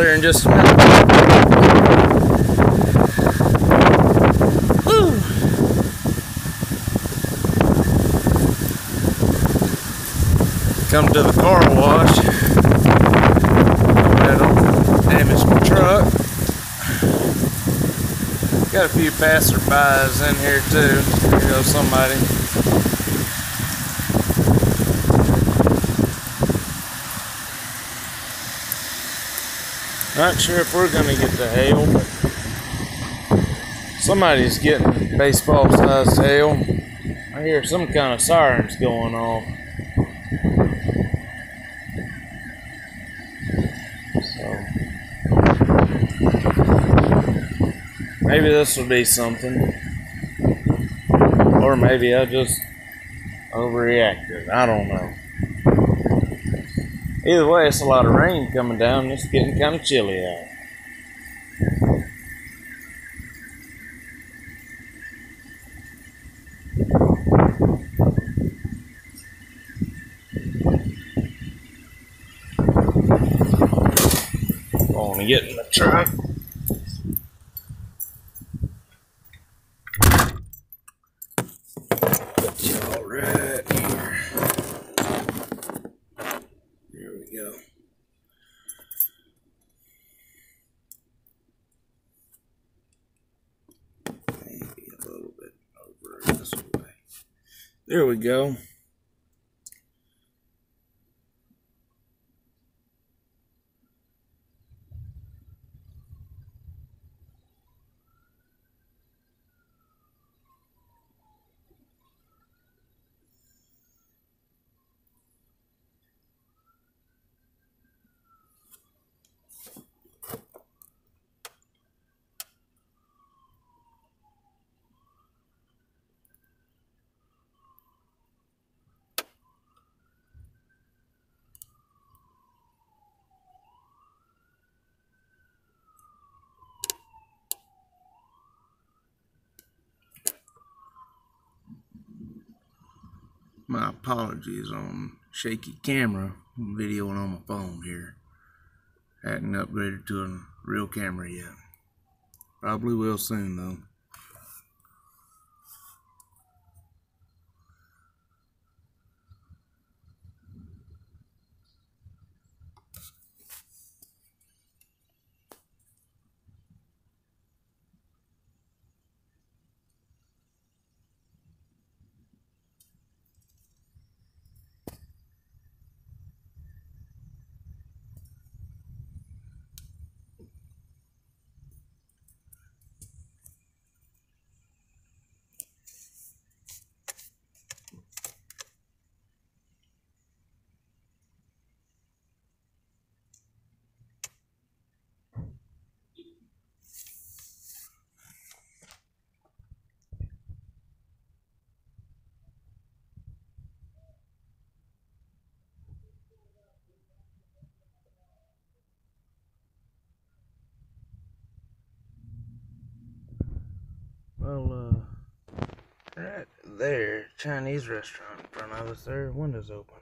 in just a. Come to the car wash. That'll damage my truck. Got a few passerbys in here too. Here goes somebody. Not sure if we're gonna get the hail, but somebody's getting baseball sized hail. I hear some kind of sirens going off. So maybe this will be something. Or maybe I just overreacted. I don't know. Either way, it's a lot of rain coming down. It's getting kind of chilly out. Going to get in the truck. Put y'all right here. There we go. Maybe a little bit over this way. There we go. My apologies on shaky camera I'm videoing on my phone here. Hadn't upgraded to a real camera yet. Probably will soon though. Well, uh, right there, Chinese restaurant in front of us there, windows open.